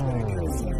Oh.